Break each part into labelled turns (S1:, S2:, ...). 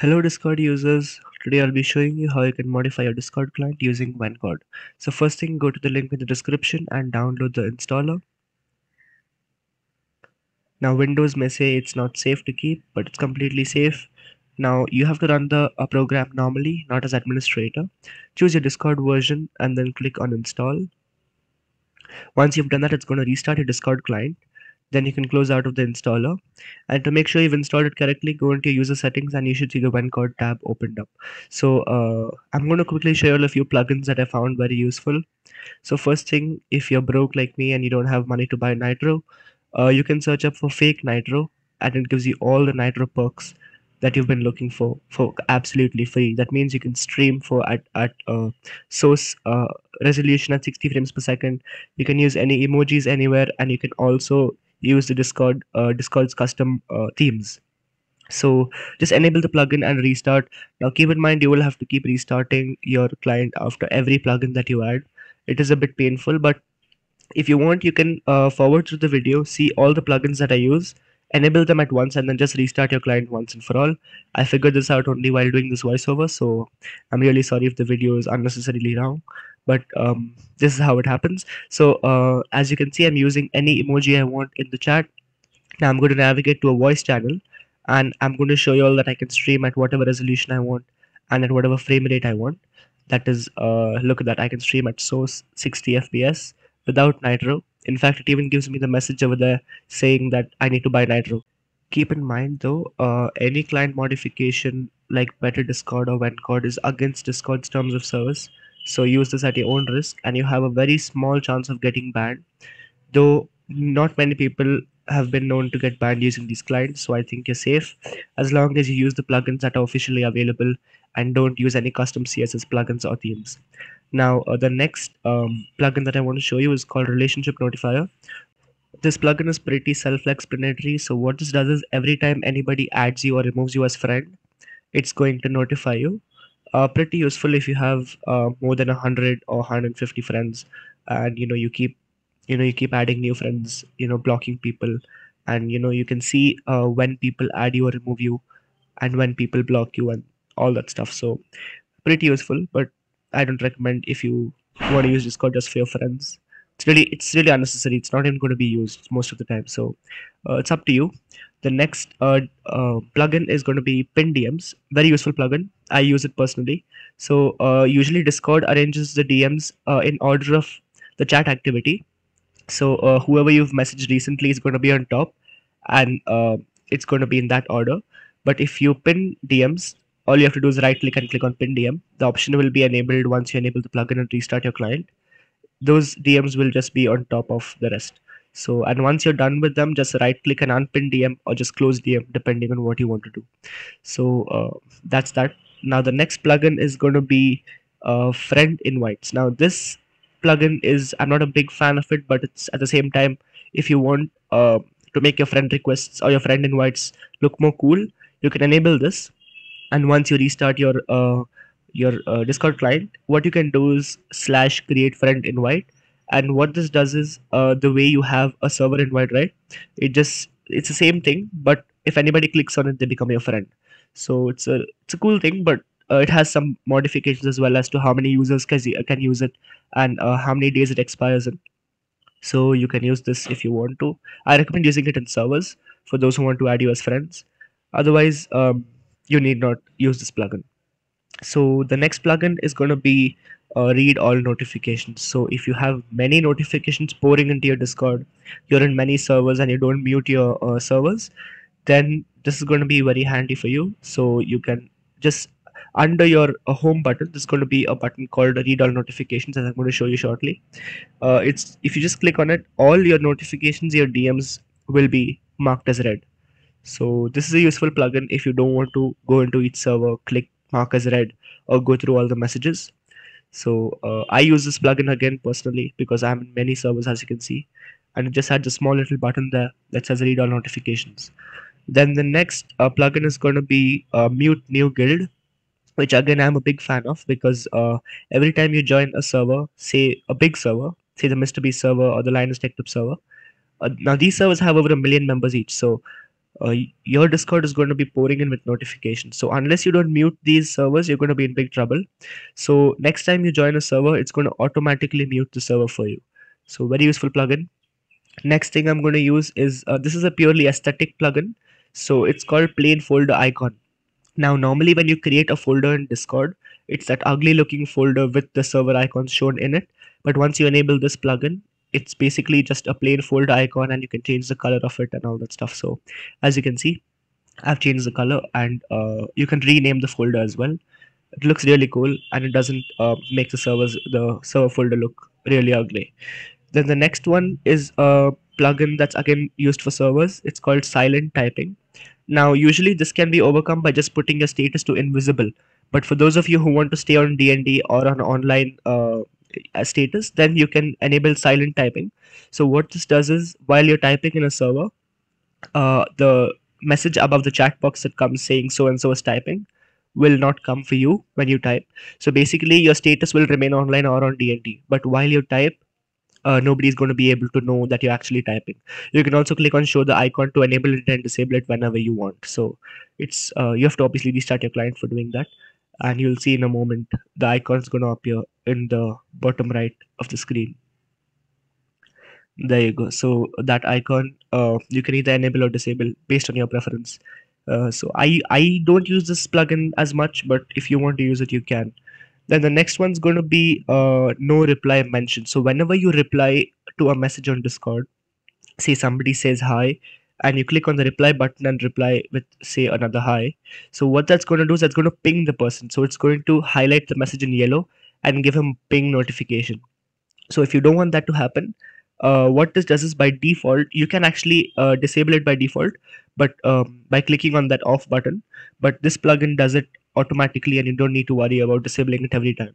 S1: Hello Discord users, today I'll be showing you how you can modify your Discord client using Vencord. So first thing, go to the link in the description and download the installer. Now Windows may say it's not safe to keep, but it's completely safe. Now you have to run the program normally, not as administrator. Choose your Discord version and then click on install. Once you've done that, it's going to restart your Discord client then you can close out of the installer. And to make sure you've installed it correctly go into your user settings and you should see the Vencord tab opened up. So uh, I'm going to quickly share a few plugins that I found very useful. So first thing if you're broke like me and you don't have money to buy Nitro uh, you can search up for fake Nitro and it gives you all the Nitro perks that you've been looking for for absolutely free. That means you can stream for at at uh, source uh, resolution at 60 frames per second. You can use any emojis anywhere and you can also use the discord uh, discord's custom uh, themes. So just enable the plugin and restart. Now keep in mind you will have to keep restarting your client after every plugin that you add. It is a bit painful but if you want you can uh, forward through the video see all the plugins that i use enable them at once and then just restart your client once and for all. I figured this out only while doing this voiceover so i'm really sorry if the video is unnecessarily long but um, this is how it happens so uh, as you can see i'm using any emoji i want in the chat now i'm going to navigate to a voice channel and i'm going to show you all that i can stream at whatever resolution i want and at whatever frame rate i want that is uh, look at that i can stream at source 60 fps without nitro in fact, it even gives me the message over there saying that I need to buy Nitro. Keep in mind though, uh, any client modification like Better Discord or Vencord is against Discord's terms of service. So use this at your own risk and you have a very small chance of getting banned. Though not many people have been known to get banned using these clients, so I think you're safe as long as you use the plugins that are officially available and don't use any custom CSS plugins or themes. Now, uh, the next um, plugin that I want to show you is called Relationship Notifier. This plugin is pretty self-explanatory. So what this does is every time anybody adds you or removes you as friend, it's going to notify you. Uh, pretty useful if you have uh, more than 100 or 150 friends and you know you keep you know you keep adding new friends you know blocking people and you know you can see uh, when people add you or remove you and when people block you and all that stuff so pretty useful but I don't recommend if you want to use Discord just for your friends. It's really it's really unnecessary. It's not even going to be used most of the time. So uh, it's up to you. The next uh, uh, plugin is going to be Pin DMs. Very useful plugin. I use it personally. So uh, usually Discord arranges the DMs uh, in order of the chat activity. So uh, whoever you've messaged recently is going to be on top, and it's going to be in that order. But if you pin DMs, all you have to do is right click and click on pin DM. The option will be enabled once you enable the plugin and restart your client. Those DMs will just be on top of the rest. So, and once you're done with them, just right click and unpin DM or just close DM depending on what you want to do. So uh, that's that. Now the next plugin is going to be uh, friend invites. Now this plugin is, I'm not a big fan of it, but it's at the same time, if you want uh, to make your friend requests or your friend invites look more cool, you can enable this and once you restart your uh, your uh, discord client what you can do is slash create friend invite and what this does is uh, the way you have a server invite right? It just it's the same thing but if anybody clicks on it they become your friend. So it's a it's a cool thing but uh, it has some modifications as well as to how many users can, can use it and uh, how many days it expires in. So you can use this if you want to. I recommend using it in servers for those who want to add you as friends. Otherwise um, you need not use this plugin. So the next plugin is going to be uh, read all notifications. So if you have many notifications pouring into your discord you're in many servers and you don't mute your uh, servers then this is going to be very handy for you. So you can just under your uh, home button there's going to be a button called read all notifications as i'm going to show you shortly. Uh, it's if you just click on it all your notifications your dms will be marked as red so this is a useful plugin if you don't want to go into each server, click mark as read or go through all the messages. So uh, I use this plugin again personally because I'm in many servers as you can see. And it just has a small little button there that says read all notifications. Then the next uh, plugin is going to be uh, mute new guild which again I'm a big fan of because uh, every time you join a server, say a big server, say the Mr. Beast server or the Linus Tech Tip server, uh, now these servers have over a million members each. So uh, your Discord is going to be pouring in with notifications. So unless you don't mute these servers, you're going to be in big trouble. So next time you join a server, it's going to automatically mute the server for you. So very useful plugin. Next thing I'm going to use is uh, this is a purely aesthetic plugin. So it's called plain folder icon. Now normally when you create a folder in Discord, it's that ugly looking folder with the server icons shown in it. But once you enable this plugin, it's basically just a plain folder icon and you can change the color of it and all that stuff. So as you can see I've changed the color and uh, you can rename the folder as well. It looks really cool and it doesn't uh, make the servers the server folder look really ugly. Then the next one is a plugin that's again used for servers. It's called silent typing. Now usually this can be overcome by just putting your status to invisible. But for those of you who want to stay on DND or on online uh, status then you can enable silent typing. So what this does is while you're typing in a server uh, the message above the chat box that comes saying so and so is typing will not come for you when you type. So basically your status will remain online or on DND but while you type uh, nobody's going to be able to know that you're actually typing. You can also click on show the icon to enable it and disable it whenever you want. So it's uh, you have to obviously restart your client for doing that and you'll see in a moment the icon is going to appear in the bottom right of the screen. There you go. So that icon uh, you can either enable or disable based on your preference. Uh, so I I don't use this plugin as much but if you want to use it you can. Then the next one's going to be uh, no reply mention. So whenever you reply to a message on discord say somebody says hi and you click on the reply button and reply with say another hi. So what that's going to do is that's going to ping the person. So it's going to highlight the message in yellow and give him ping notification. So if you don't want that to happen uh, what this does is by default you can actually uh, disable it by default but um, by clicking on that off button. But this plugin does it automatically and you don't need to worry about disabling it every time.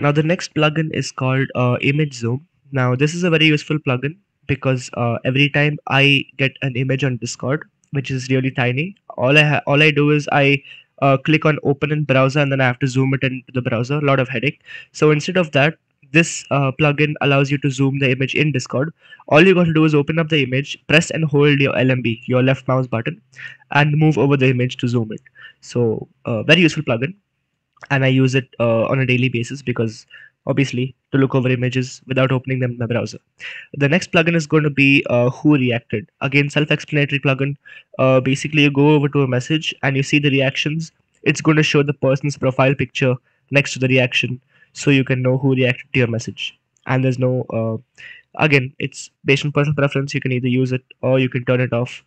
S1: Now the next plugin is called uh, image zoom. Now this is a very useful plugin because uh, every time I get an image on Discord, which is really tiny, all I all I do is I uh, click on open in browser and then I have to zoom it into the browser. A lot of headache. So instead of that, this uh, plugin allows you to zoom the image in Discord. All you got to do is open up the image, press and hold your LMB, your left mouse button, and move over the image to zoom it. So uh, very useful plugin, and I use it uh, on a daily basis because obviously to look over images without opening them in my browser. The next plugin is going to be uh, Who Reacted. Again, self-explanatory plugin. Uh, basically, you go over to a message and you see the reactions. It's going to show the person's profile picture next to the reaction, so you can know who reacted to your message. And there's no, uh, again, it's based on personal preference. You can either use it or you can turn it off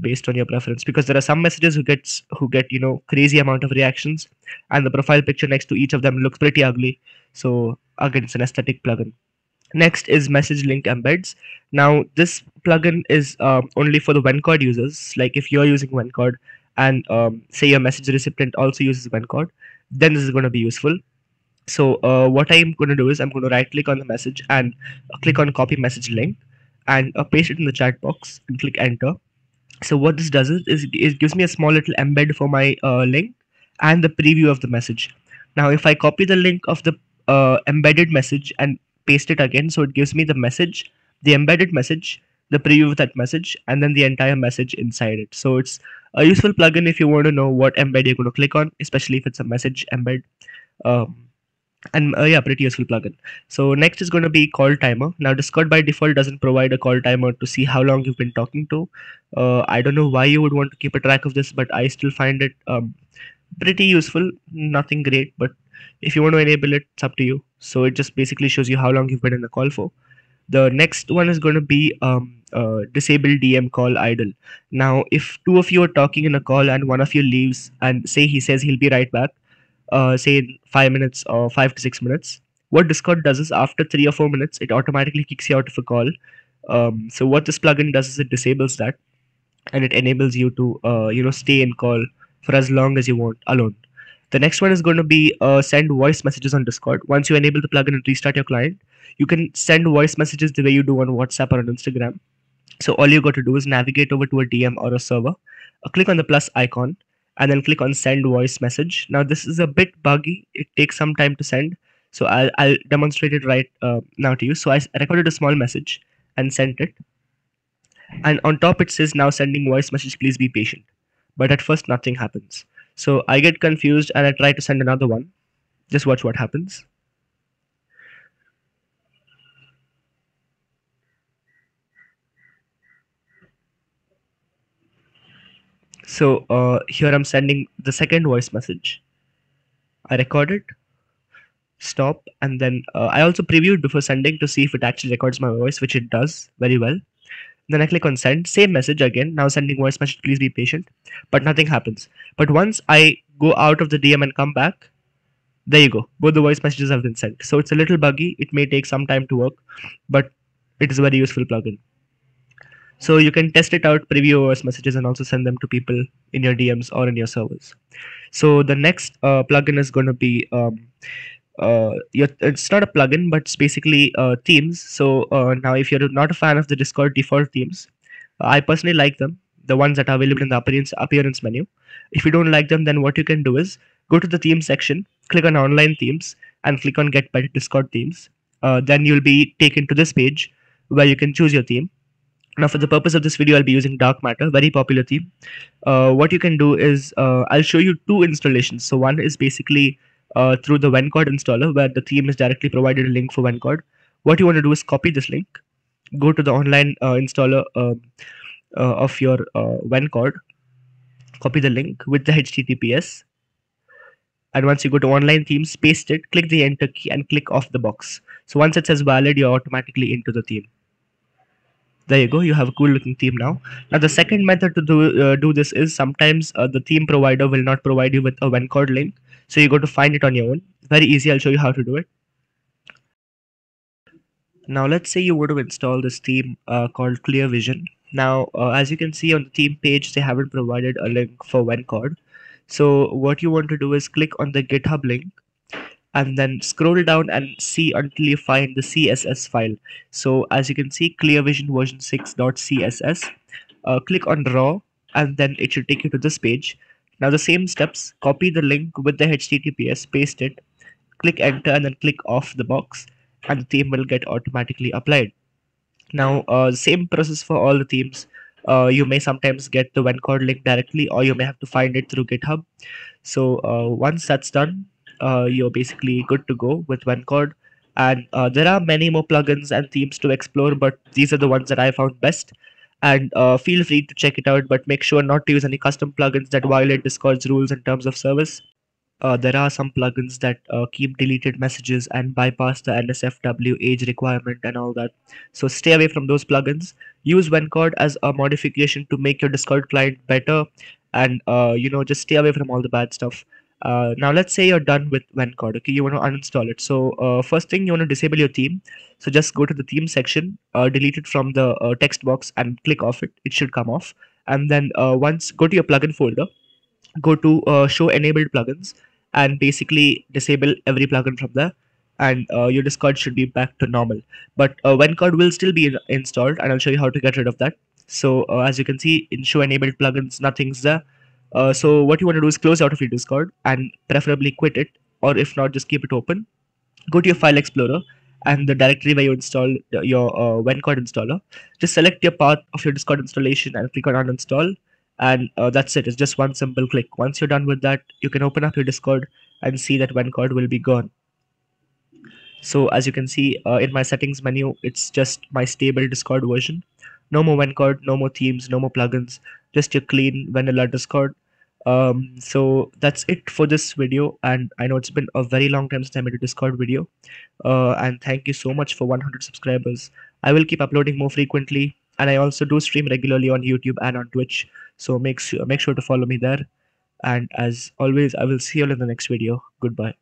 S1: based on your preference because there are some messages who gets who get you know crazy amount of reactions and the profile picture next to each of them looks pretty ugly so again it's an aesthetic plugin. Next is message link embeds. Now this plugin is um, only for the Vencord users. Like if you're using Vencord and um, say your message recipient also uses Vencord then this is going to be useful. So uh, what I'm going to do is I'm going to right click on the message and uh, click on copy message link and uh, paste it in the chat box and click enter. So what this does is, is it gives me a small little embed for my uh, link and the preview of the message. Now if I copy the link of the uh, embedded message and paste it again. So it gives me the message the embedded message the preview of that message and then the entire message inside it. So it's a useful plugin if you want to know what embed you're going to click on especially if it's a message embed um, and uh, yeah pretty useful plugin. So next is going to be call timer. Now discord by default doesn't provide a call timer to see how long you've been talking to. Uh, i don't know why you would want to keep a track of this but i still find it um, pretty useful. Nothing great but if you want to enable it it's up to you so it just basically shows you how long you've been in the call for the next one is going to be um, uh, disable dm call idle now if two of you are talking in a call and one of you leaves and say he says he'll be right back uh, say in five minutes or five to six minutes. What Discord does is after three or four minutes, it automatically kicks you out of a call. Um, so what this plugin does is it disables that, and it enables you to uh, you know stay in call for as long as you want alone. The next one is going to be uh, send voice messages on Discord. Once you enable the plugin and restart your client, you can send voice messages the way you do on WhatsApp or on Instagram. So all you got to do is navigate over to a DM or a server, uh, click on the plus icon, and then click on send voice message. Now this is a bit buggy. It takes some time to send. So I'll, I'll demonstrate it right uh, now to you. So I recorded a small message and sent it. and on top it says now sending voice message please be patient but at first nothing happens so i get confused and i try to send another one. Just watch what happens. So uh, here i'm sending the second voice message. I record it stop and then uh, i also previewed before sending to see if it actually records my voice which it does very well then I click on send, same message again, now sending voice message, please be patient, but nothing happens. But once I go out of the DM and come back, there you go, both the voice messages have been sent. So it's a little buggy, it may take some time to work, but it is a very useful plugin. So you can test it out, preview voice messages, and also send them to people in your DMs or in your servers. So the next uh, plugin is going to be um, uh, it's not a plugin, but it's basically uh, themes. So uh, now, if you're not a fan of the Discord default themes, I personally like them, the ones that are available in the appearance appearance menu. If you don't like them, then what you can do is go to the theme section, click on online themes, and click on get better Discord themes. Uh, then you'll be taken to this page where you can choose your theme. Now, for the purpose of this video, I'll be using Dark Matter, very popular theme. Uh, what you can do is uh, I'll show you two installations. So one is basically uh, through the Vencord installer where the theme is directly provided a link for Vencord. What you want to do is copy this link, go to the online uh, installer uh, uh of your uh, copy the link with the HTTPS, and once you go to online themes, paste it, click the enter key and click off the box. So once it says valid, you're automatically into the theme there you go you have a cool looking theme now. Now the second method to do uh, do this is sometimes uh, the theme provider will not provide you with a Vencord link. So you go to find it on your own. Very easy i'll show you how to do it. Now let's say you want to install this theme uh, called clear vision. Now uh, as you can see on the theme page they haven't provided a link for Vencord so what you want to do is click on the github link and then scroll down and see until you find the css file. So as you can see clear vision version 6.css uh, click on raw and then it should take you to this page. Now the same steps. Copy the link with the https paste it click enter and then click off the box and the theme will get automatically applied. Now uh, same process for all the themes. Uh, you may sometimes get the Vencord link directly or you may have to find it through github. So uh, once that's done uh, you're basically good to go with Vencord. And uh, there are many more plugins and themes to explore, but these are the ones that I found best. And uh, feel free to check it out, but make sure not to use any custom plugins that violate Discord's rules in terms of service. Uh, there are some plugins that uh, keep deleted messages and bypass the NSFW age requirement and all that. So stay away from those plugins. Use Vencord as a modification to make your Discord client better, and uh, you know just stay away from all the bad stuff. Uh, now let's say you're done with Vencord, okay, you want to uninstall it. So uh, first thing you want to disable your theme. So just go to the theme section, uh, delete it from the uh, text box and click off it. It should come off. And then uh, once go to your plugin folder, go to uh, show enabled plugins and basically disable every plugin from there. And your Discord should be back to normal. But uh, Vencord will still be in installed and I'll show you how to get rid of that. So as you can see in show enabled plugins, nothing's there uh, so what you want to do is close out of your Discord and preferably quit it, or if not, just keep it open. Go to your file explorer and the directory where you install your uh, Vencord installer. Just select your path of your Discord installation and click on uninstall. And uh, that's it. It's just one simple click. Once you're done with that, you can open up your Discord and see that Vencord will be gone. So as you can see uh, in my settings menu, it's just my stable Discord version. No more Vencord, no more themes, no more plugins, just your clean vanilla Discord um so that's it for this video and i know it's been a very long time since i made a discord video. Uh and thank you so much for 100 subscribers. I will keep uploading more frequently and i also do stream regularly on youtube and on twitch. So make sure make sure to follow me there. And as always i will see you all in the next video. Goodbye